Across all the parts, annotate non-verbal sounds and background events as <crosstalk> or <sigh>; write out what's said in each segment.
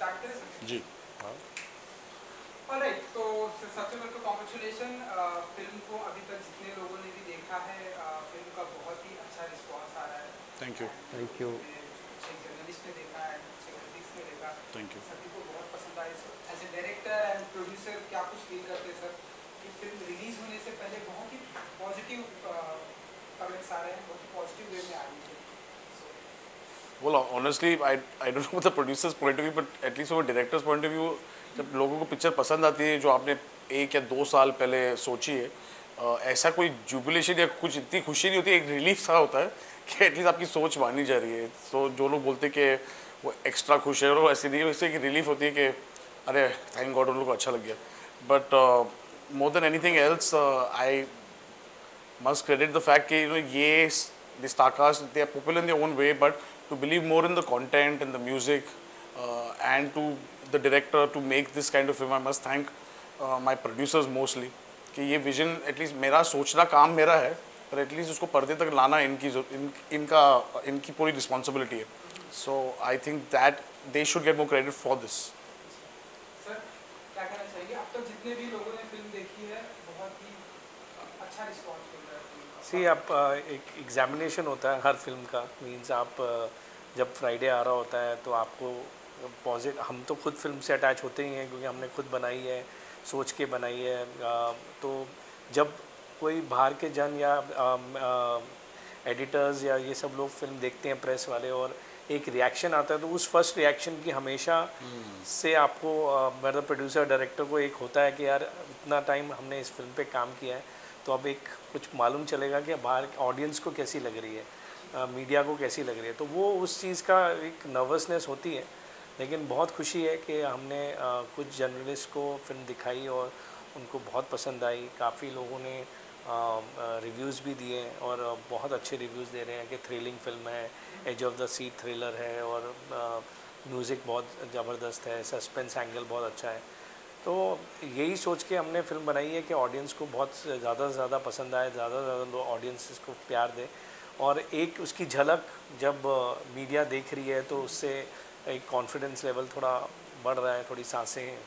Start करें sir? जी। हाँ। Alright तो सबसे पहले तो कॉन्ग्रेचुलेशन फ़िल्म को अभी तक जितने लोगों ने भी देखा है फ़िल्म का बहुत ही अच्छा रिस्पांस आ रहा है। थैंक यू थैंक यू अच्छे जर्नलिस्ट ने देखा है अच्छे क्रिटिक्स ने देखा। थैंक यू सभी को बहुत पसंद आई। As a director and producer क्या कुछ फील करते सर? कि फ़िल्म रिलीज़ होने से पहले बहुत ही पॉजिटिव कमेंट्स आ रहे हैं बहुत ही पॉजिटिव वे में आ रही है। Well, honestly, I I don't know the producer's point of view, but at least from director's point of view, जब लोगों को पिक्चर पसंद आती है जो आपने एक या दो साल पहले सोची है अ, ऐसा कोई जुबिलेशन या कुछ इतनी खुशी नहीं होती एक रिलीफ सा होता है कि एटलीस्ट आपकी सोच मानी जा रही है तो जो लोग बोलते हैं कि वो एक्स्ट्रा खुश है और वो ऐसी नहीं है इससे एक रिलीफ होती है कि अरे थैंक गॉड उन लोगों को अच्छा लग गया but more than anything else I must credit the fact that you know yes the starcast they are popular in their own way but to believe more in the content and the music uh, and to the director to make this kind of film I must thank uh, my producers mostly कि ये vision at least मेरा सोचना काम मेरा है पर at least उसको पर्दे तक लाना इनकी इन, इनका इनकी पूरी रिस्पॉन्सिबिलिटी है। So I think that they should get more credit for this जितने भी लोगों ने फ़िल्म देखी है बहुत ही अच्छा रिस्पांस मिल रहा है फ़िल्म का सी आप एक एग्जामिनेशन होता है हर फ़िल्म का। मींस आप जब फ्राइडे आ रहा होता है तो आपको पॉजिटिव हम तो खुद फ़िल्म से अटैच होते ही हैं क्योंकि हमने खुद बनाई है सोच के बनाई है। तो जब कोई बाहर के जन या एडिटर्स या ये सब लोग फ़िल्म देखते हैं प्रेस वाले और एक रिएक्शन आता है तो उस फ़र्स्ट रिएक्शन की हमेशा से आपको मतलब प्रोड्यूसर डायरेक्टर को एक होता है कि यार इतना टाइम हमने इस फ़िल्म पे काम किया है। तो अब एक कुछ मालूम चलेगा कि बाहर ऑडियंस को कैसी लग रही है मीडिया को कैसी लग रही है। तो वो उस चीज़ का एक नर्वसनेस होती है, लेकिन बहुत खुशी है कि हमने कुछ जर्नलिस्ट को फ़िल्म दिखाई और उनको बहुत पसंद आई। काफ़ी लोगों ने रिव्यूज़ भी दिए और बहुत अच्छे रिव्यूज़ दे रहे हैं कि थ्रिलिंग फ़िल्म है edge of the seat thriller है और म्यूज़िक बहुत ज़बरदस्त है सस्पेंस एंगल बहुत अच्छा है। तो यही सोच के हमने फ़िल्म बनाई है कि ऑडियंस को बहुत ज़्यादा से ज़्यादा पसंद आए ज़्यादा से ज़्यादा लोग ऑडियंस इसको प्यार दे और एक उसकी झलक जब मीडिया देख रही है तो उससे एक कॉन्फिडेंस लेवल थोड़ा बढ़ रहा है थोड़ी साँसें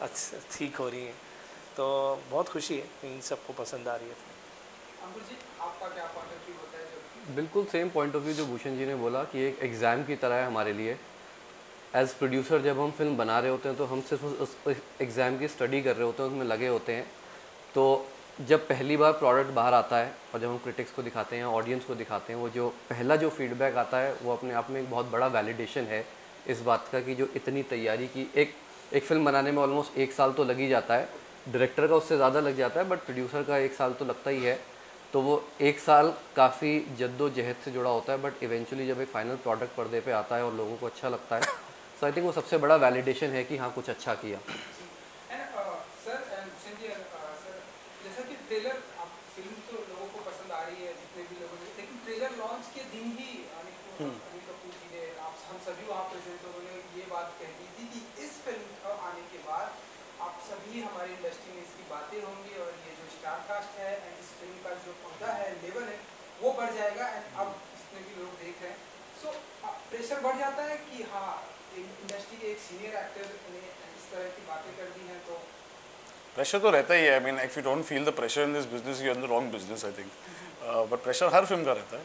अच्छ- ठीक हो रही हैं। तो बहुत खुशी है इन सबको पसंद आ रही है अंकुर जी आपका क्या पॉइंट ऑफ़ व्यू होता है जब बिल्कुल सेम पॉइंट ऑफ़ व्यू जो भूषण जी ने बोला कि एक एग्ज़ाम की तरह है हमारे लिए। एज प्रोड्यूसर जब हम फ़िल्म बना रहे होते हैं तो हम सिर्फ़ उस एग्ज़ाम की स्टडी कर रहे होते हैं, उसमें लगे होते हैं। तो जब पहली बार प्रोडक्ट बाहर आता है, और जब हम क्रिटिक्स को दिखाते हैं ऑडियंस को दिखाते हैं, वो जो पहला जो फीडबैक आता है, वो अपने आप में एक बहुत बड़ा वैलिडेशन है इस बात का कि जो इतनी तैयारी की, एक एक फ़िल्म बनाने में ऑलमोस्ट एक साल तो लग ही जाता है। डायरेक्टर का उससे ज़्यादा लग जाता है बट प्रोड्यूसर का एक साल तो लगता ही है। तो वो एक साल काफ़ी जद्दोजहद से जुड़ा होता है बट इवेंचुअली जब एक फाइनल प्रोडक्ट पर्दे पे आता है, और लोगों को अच्छा लगता है सो आई थिंक वो सबसे बड़ा वैलिडेशन है कि हाँ कुछ अच्छा किया। And sir and Bhushan ji sir जैसा कि ट्रेलर आप फ़िल्म लोगों को पसंद आ रही जितने भी लोगों ने लेकिन ट्रेलर लॉन्च के दिन अनिल को- अनिल कपूर जी ने आप हम सभी वहाँ प्रेजेंट थे उन्होंने ये बात कह दी थी कि इस फ़िल्म का आने के बाद आप सभी हमारी इंडस्ट्री में इसकी बातें होंगी और ये जो स्टार कास्ट एंड इस फ़िल्म का जो पौधा लेवल वो बढ़ जाएगा एंड अब जितने भी लोग देख रहे हैं। सो प्रेशर बढ़ जाता है कि हाँ इंडस्ट्री के एक सीनियर एक्टर ने इस तरह की बातें कर दी हैं तो प्रेशर तो रहता ही है. I mean if you don't feel the pressure in this business you in the wrong business I think but pressure her film का रहता है.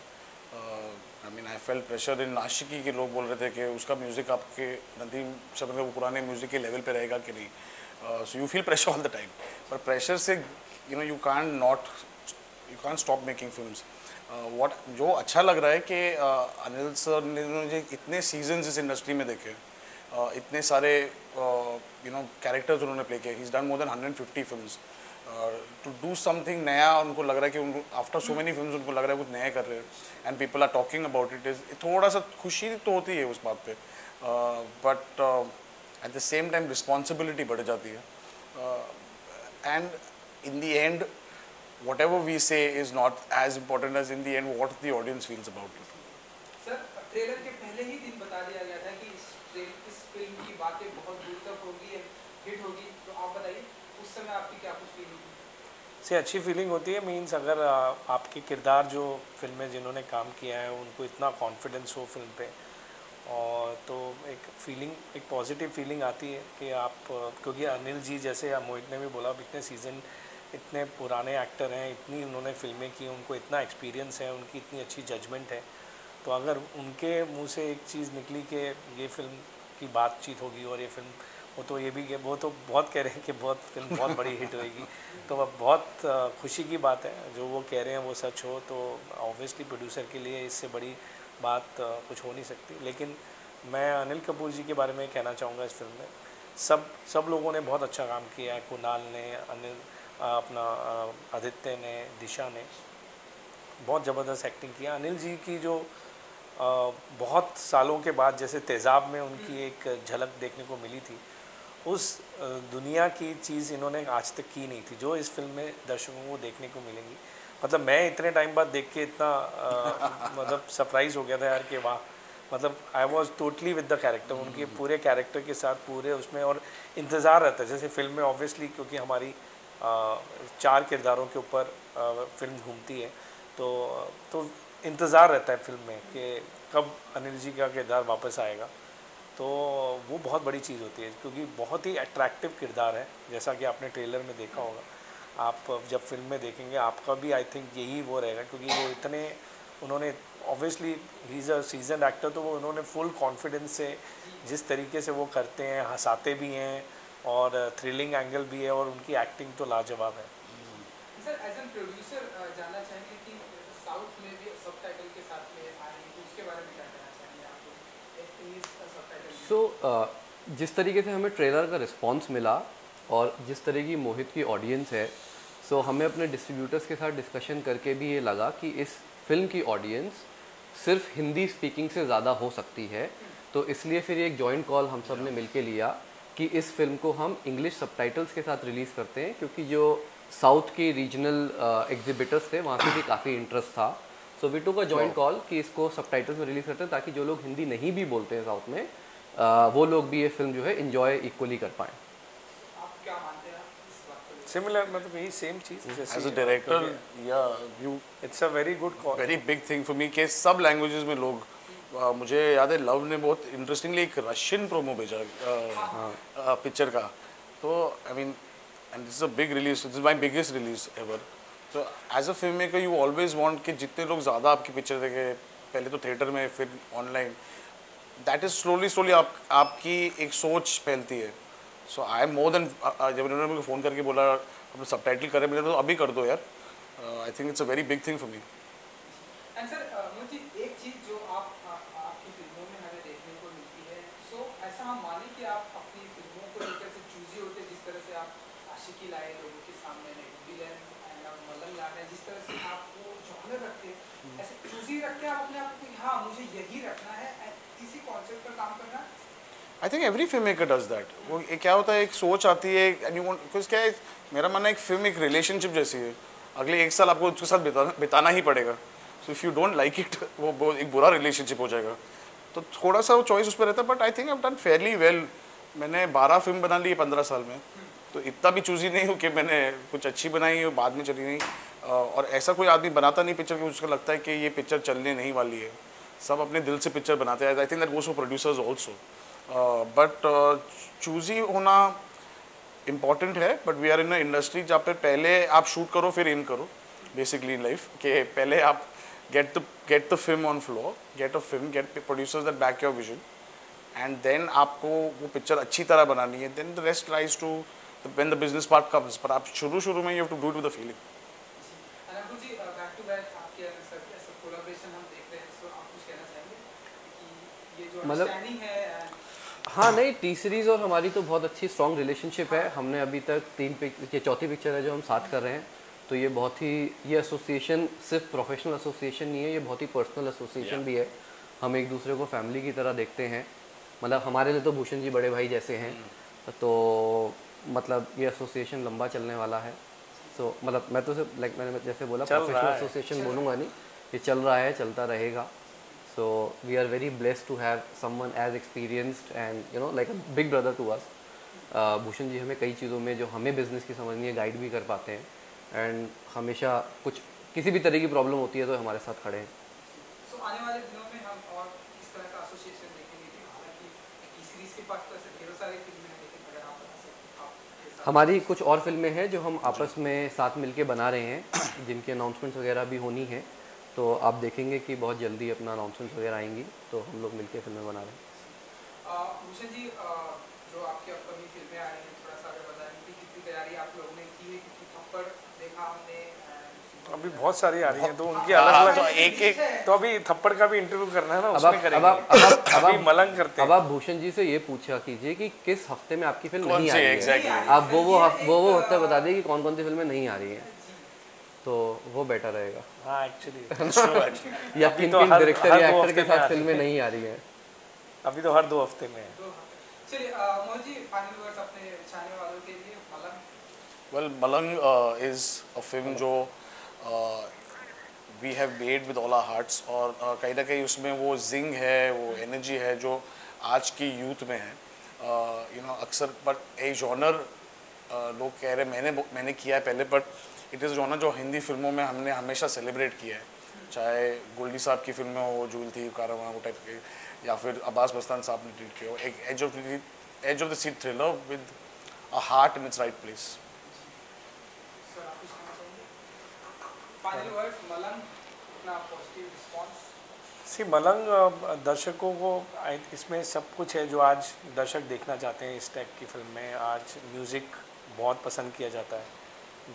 I mean I fell pressure in नाशिकी के लोग बोल रहे थे कि उसका म्यूज़िक आपके नदीम शब्द के वो पुराने म्यूज़िक के लेवल पे रहेगा कि नहीं? So you feel pressure all the time पर प्रेशर से you know you can not you can stop making films what जो अच्छा लग रहा है कि uh, अनिल सर ने मुझे इतने सीज़न इस इंडस्ट्री में देखे. uh, इतने सारे यू नो कैरेक्टर्स उन्होंने प्ले किए. He done more than 150 films to do something नया उनको लग रहा है कि उनको आफ्टर सो मेनी फिल्म्स उनको लग रहा है कुछ नया कर रहे हैं. And people are talking about it is थोड़ा सा खुशी तो होती है उस बात पे. But at the same time responsibility बढ़ जाती है. And in the end whatever we say is not as important as in the end what the audience feels about it. Sir trailer के पहले ही दिन बता दिया गया था कि इस फ़िल्म की बातें बहुत दूर तक होगी हिट होगी तो आप बताइए, उस समय आपकी क्या कुछ फीलिंग से अच्छी फीलिंग होती है मीन्स अगर आपके किरदार जो फ़िल्म में जिन्होंने काम किया है, उनको इतना कॉन्फिडेंस हो फ़िल्म पे, और तो एक फीलिंग एक पॉजिटिव फीलिंग आती है कि आप, क्योंकि अनिल जी जैसे मोहित ने भी बोला इतने सीज़न इतने पुराने एक्टर हैं, इतनी उन्होंने फ़िल्में की, उनको इतना एक्सपीरियंस है, उनकी इतनी अच्छी जजमेंट है तो अगर उनके मुँह से एक चीज़ निकली कि ये फ़िल्म की बातचीत होगी और ये फ़िल्म, वो तो ये भी वो तो बहुत कह रहे हैं कि बहुत फ़िल्म बहुत बड़ी हिट होएगी। तो अब बहुत खुशी की बात है, जो वो कह रहे हैं वो सच हो तो ऑब्वियसली प्रोड्यूसर के लिए इससे बड़ी बात कुछ हो नहीं सकती। लेकिन मैं अनिल कपूर जी के बारे में कहना चाहूँगा इस फ़िल्म में। सब सब लोगों ने बहुत अच्छा काम किया है, कुणाल ने, अनिल अपना आदित्य ने, दिशा ने। बहुत ज़बरदस्त एक्टिंग किया। अनिल जी की जो बहुत सालों के बाद जैसे तेज़ाब में उनकी एक झलक देखने को मिली थी उस दुनिया की चीज़ इन्होंने आज तक की नहीं थी जो इस फ़िल्म में दर्शकों को देखने को मिलेंगी। मतलब मैं इतने टाइम बाद देख के इतना <laughs> मतलब सरप्राइज़ हो गया था यार कि वाह मतलब I was totally with the character उनके पूरे कैरेक्टर के साथ पूरे उसमें और इंतज़ार रहता है। जैसे फ़िल्म में ऑब्वियसली क्योंकि हमारी आ, चार किरदारों के ऊपर फ़िल्म घूमती है तो तो इंतज़ार रहता है फ़िल्म में कि कब अनिल जी का किरदार वापस आएगा। तो वो बहुत बड़ी चीज़ होती है, क्योंकि बहुत ही अट्रैक्टिव किरदार है, जैसा कि आपने ट्रेलर में देखा होगा। आप जब फ़िल्म में देखेंगे, आपका भी आई थिंक यही वो रहेगा, क्योंकि वो इतने, उन्होंने obviously he is a season actor तो वो उन्होंने फुल कॉन्फिडेंस से जिस तरीके से वो करते हैं, हंसाते भी हैं, और थ्रिलिंग एंगल भी है, और उनकी एक्टिंग तो लाजवाब है सर एज एन प्रोड्यूसर जानना चाहेंगे कि साउथ में भी सबटाइटल के साथ में आ रही है उसके बारे में क्या कहना चाहेंगे सो uh, जिस तरीके से हमें ट्रेलर का रिस्पांस मिला और जिस तरह की मोहित की ऑडियंस है सो so, हमें अपने डिस्ट्रीब्यूटर्स के साथ डिस्कशन करके भी ये लगा कि इस फ़िल्म की ऑडियंस सिर्फ़ हिंदी स्पीकिंग से ज़्यादा हो सकती है। तो इसलिए फिर एक जॉइंट कॉल हम सबने मिल लिया कि इस फ़िल्म को हम इंग्लिश सबटाइटल्स के साथ रिलीज़ करते हैं क्योंकि जो साउथ के रीजनल एग्जिबिटर्स थे वहाँ से भी काफ़ी इंटरेस्ट था। सो वी टू का जॉइंट कॉल कि इसको सबटाइटल्स में रिलीज़ करते हैं ताकि जो लोग हिंदी नहीं भी बोलते हैं साउथ में uh, वो लोग भी ये फ़िल्म जो है इन्जॉय इक्वली कर पाएँ। similar मतलब यही सेम चीज़ एज अ डायरेक्टर या you it's a very good call very big thing for me के सब लैंग्वेजेस में लोग uh, मुझे याद है लव ने बहुत इंटरेस्टिंगली एक रशियन प्रोमो भेजा पिक्चर का। तो I mean and this is a big release this is my biggest release ever तो as a film maker you always want कि जितने लोग ज़्यादा आपकी पिक्चर देखे, पहले तो थिएटर में, फिर online that is slowly slowly आप, आपकी एक सोच फैलती है। So I am more than जब उन्होंने मुझे फ़ोन करके बोला, अपने सब टाइटल करें मुझे तो अभी कर दो यार। I think it's a very big thing for me ऐसा हम माने कि आप अपनी फ़िल्मों को लेकर से चूजी होते, जिस तरह से आप आशिकी लाए लोगों के सामने विलन एंड ला हैं, जिस तरह से आप वो जॉनर रखते ऐसे चूजी रख आप अपने आप को हाँ मुझे यही रखना है इसी कॉन्सेप्ट पर काम करना? I think every film maker does that वो क्या होता है, एक सोच आती है एंड यू वांट क्या है, मेरा मानना एक फ़िल्म एक रिलेशनशिप जैसी है। अगले एक साल आपको उसके साथ बिताना बिताना ही पड़ेगा। So if you don't like it वो एक बुरा रिलेशनशिप हो जाएगा। तो थोड़ा सा वो चॉइस उस पर रहता है but I think I done fairly well मैंने बारह फ़िल्म बना ली है पंद्रह साल में। तो इतना भी चूजी नहीं हूँ कि मैंने कुछ अच्छी बनाई हो, बाद में चली नहीं और ऐसा कोई आदमी बनाता नहीं पिक्चर कि उसको लगता है कि ये पिक्चर चलने नहीं वाली है। सब अपने दिल से पिक्चर बनाते हैं। I think that goes for producers also but choosy होना इंपॉर्टेंट है but we are in industry जहाँ पर पहले आप शूट करो, फिर इन करो बेसिकली इन लाइफ के पहले आप get the get the film on floor get a film get producers that back your vision and then आपको वो पिक्चर अच्छी तरह बनानी है। Then the rest rise to when the business part comes, पर आप शुरू शुरू में to do it with the feeling. मतलब हाँ नहीं टी सीरीज़ और हमारी तो बहुत अच्छी स्ट्रॉन्ग रिलेशनशिप है। हमने अभी तक तीन पिक ये चौथी पिक्चर है जो हम साथ कर रहे हैं। तो ये बहुत ही ये एसोसिएशन सिर्फ़ प्रोफेशनल एसोसिएशन नहीं है ये बहुत ही पर्सनल एसोसिएशन भी है। हम एक दूसरे को फैमिली की तरह देखते हैं। मतलब हमारे लिए तो भूषण जी बड़े भाई जैसे हैं। Hmm. तो मतलब ये एसोसिएशन लंबा चलने वाला है। सो so, मतलब मैं तो सिर्फ़ लाइक मैंने जैसे बोला प्रोफेशनल एसोसिएशन बोलूँगा नहीं। ये चल रहा है चलता रहेगा। So we are very blessed to have someone as experienced and you know like a big brother to us. Bhushan ji हमें कई चीज़ों में जो हमें बिज़नेस की समझनी है गाइड भी कर पाते हैं। एंड हमेशा कुछ किसी भी तरह की प्रॉब्लम होती है तो हमारे साथ खड़े हैं। So, आने वाले दिनों में हम और इस तरह का एसोसिएशन देखेंगे उसके पास तो ऐसे ढेरों सारी फ़िल्में हैं लेकिन अगर आप बता सकते आपके साथ हमारी कुछ और फ़िल्में हैं जो हम आपस में साथ मिलके बना रहे हैं जिनकी अनाउंसमेंट्स वगैरह भी होनी है। तो आप देखेंगे कि बहुत जल्दी अपना अनाउंसमेंट्स वगैरह आएँगी तो हम लोग मिलके फ़िल्में बना रहे हैं। जी जो आपकी अपकमिंग फ़िल्में आ रही हैं थोड़ा सा अगर बताएँ कितनी तैयारी आप लोगों ने की है क्योंकि थप्पड़ देखा हमने अभी बहुत सारी आ रही हैं तो उनकी हाँ, अलग तो अलग एक एक तो अभी थप्पड़ का भी इंटरव्यू करना है ना अब उसमें करेंगे। आप अब आप <laughs> अब आप मलंग करते हैं। अब आप भूषण जी से ये पूछा कीजिए कि किस हफ़्ते में आपकी फ़िल्म नहीं आ रही है? आप वो वो वो वो हफ़्ते बता दें कि कौन कौन सी फ़िल्में नहीं आ रही हैं। तो वो बेटर रहेगा। हाँ एक्चुअली <laughs> या किन तो किन हर- डायरेक्टर या एक्टर के में साथ फ़िल्में नहीं आ रही हैं। अभी तो हर दो हफ़्ते में। है तो चलिए मोहन जी फाइनल वर्ड्स अपने चाहने वालों के लिए well Malang is a film जो we have made with all our hearts और uh, कहीं ना कहीं उसमें वो जिंग है वो एनर्जी है जो आज की यूथ में है। यू नो अक्सर बट ए जॉनर लोग कह रहे मैंने मैंने किया है पहले बट इट इज़ जॉनर जो हिंदी फ़िल्मों में हमने हमेशा सेलिब्रेट किया है। चाहे गोल्डी साहब की फ़िल्में हो जूल थी कारवा वो टाइप के या फिर अब्बास मस्तान साहब ने ट्रीट किया हो। एक edge of edge of the seat thriller with a heart in its right place sir आप कुछ कहना चाहेंगे? फाइनल वर्ड्स मलंग अपना पॉजिटिव रिस्पांस सी मलंग दर्शकों को आई- इसमें सब कुछ है जो आज दर्शक देखना चाहते हैं इस टाइप की फ़िल्म में। आज म्यूज़िक बहुत पसंद किया जाता है।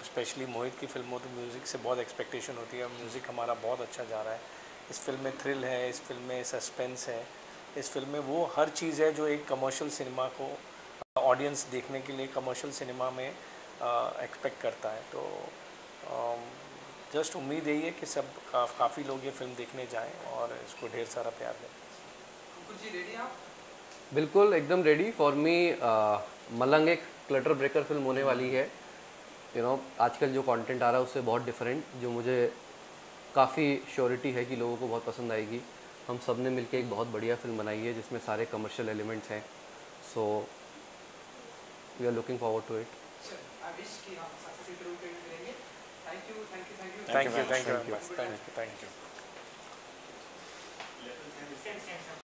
स्पेशली मोहित की फ़िल्म हो तो म्यूज़िक से बहुत एक्सपेक्टेशन होती है म्यूज़िक हमारा बहुत अच्छा जा रहा है। इस फ़िल्म में थ्रिल है इस फ़िल्म में सस्पेंस है इस फ़िल्म में वो हर चीज़ है जो एक कमर्शियल सिनेमा को ऑडियंस देखने के लिए कमर्शियल सिनेमा में एक्सपेक्ट करता है। तो जस्ट उम्मीद यही है कि सब का, काफ़ी लोग ये फ़िल्म देखने जाएँ और इसको ढेर सारा प्यार दें। अंकुर जी रेडी आप? बिल्कुल एकदम रेडी फॉर मी मलंग एक क्लटर ब्रेकर फ़िल्म होने वाली है। यू नो आजकल जो कंटेंट आ रहा है उससे बहुत डिफरेंट जो मुझे काफ़ी श्योरिटी है कि लोगों को बहुत पसंद आएगी। हम सबने मिलकर एक बहुत बढ़िया फ़िल्म बनाई है जिसमें सारे कमर्शियल एलिमेंट्स हैं। So we are looking forward to it thank you thank you thank you thank you very thank much. You thank you thank you